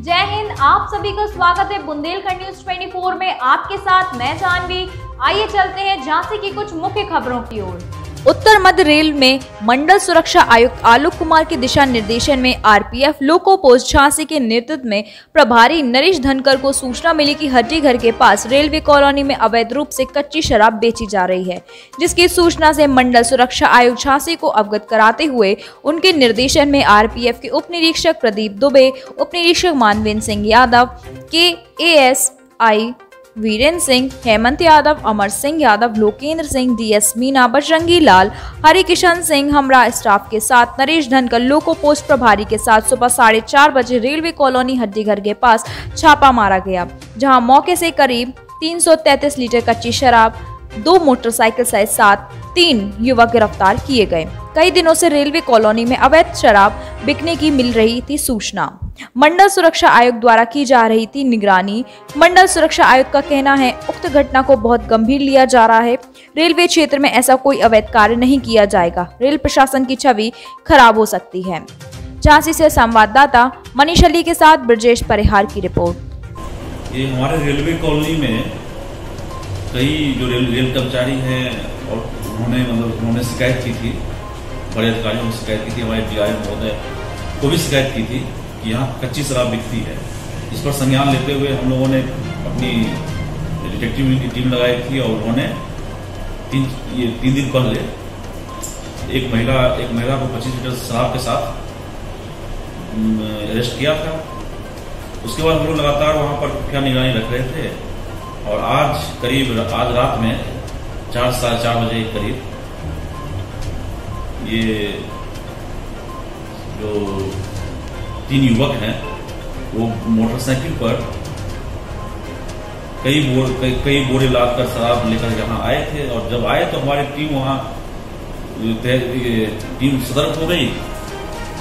जय हिंद, आप सभी का स्वागत है बुंदेलखंड न्यूज़ 24 में। आपके साथ मैं जानवी। आइए चलते हैं झांसी की कुछ मुख्य खबरों की ओर। उत्तर मध्य रेल में मंडल सुरक्षा आयुक्त आलोक कुमार के दिशा निर्देशन में आरपीएफ लोको पोस्ट झांसी के नेतृत्व में प्रभारी नरेश धनकर को सूचना मिली कि घर के पास रेलवे कॉलोनी में अवैध रूप से कच्ची शराब बेची जा रही है, जिसकी सूचना से मंडल सुरक्षा आयुक्त झांसी को अवगत कराते हुए उनके निर्देशन में आरपीएफ के उप निरीक्षक प्रदीप दुबे उप निरीक्षक मानवेंद्र सिंह यादव के S I Virendra Singh, Hemant Yadav, Amar Singh Yadav, Lokendra Singh DS Meena, Bajrangi Lal, Harikishan Singh, हमरा स्टाफ के साथ, नरेश धनकर लोको पोस्ट प्रभारी के साथ सुबह साढ़े चार बजे रेलवे कॉलोनी हड्डीघर के पास छापा मारा गया, जहाँ मौके से करीब 333 लीटर कच्ची शराब दो मोटरसाइकिल सहित सात, तीन युवक गिरफ़्तार किए गए। कई दिनों से रेलवे कॉलोनी में अवैध शराब बिकने की मिल रही थी सूचना। मंडल सुरक्षा आयोग द्वारा की जा रही थी निगरानी। मंडल सुरक्षा आयोग का कहना है, उक्त घटना को बहुत गंभीर लिया जा रहा है। रेलवे क्षेत्र में ऐसा कोई अवैध कार्य नहीं किया जाएगा। रेल प्रशासन की छवि खराब हो सकती है। झांसी से संवाददाता मनीष अली के साथ ब्रजेश परिहार की रिपोर्ट। ये हमारे रेलवे कॉलोनी में कई जो रेल रेल कर्मचारी हैं और उन्होंने मतलब उन्होंने शिकायत की थी, बड़े अधिकारियों ने शिकायत की थी, हमारे डी महोदय को भी शिकायत की थी कि यहाँ कच्ची शराब बिकती है। इस पर संज्ञान लेते हुए हम लोगों ने अपनी डिटेक्टिव की टीम लगाई थी और उन्होंने तीन, ये तीन दिन पहले एक महिला एक महिला को पच्चीस लीटर शराब के साथ अरेस्ट किया था। उसके बाद हम लोग लगातार वहाँ पर क्या निगरानी रख रहे थे? और आज करीब आज रात में चार साढ़े चार बजे करीब ये जो तीन युवक हैं वो मोटरसाइकिल पर कई बोर कई, बोरे लाद कर शराब लेकर यहाँ आए थे और जब आए तो हमारी टीम वहाँ टीम सतर्क हो गई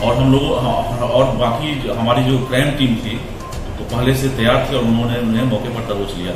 और हम लोग और बाकी हमारी जो क्राइम टीम थी तो पहले से तैयार थी और उन्होंने उन्हें मौके पर दबोच लिया।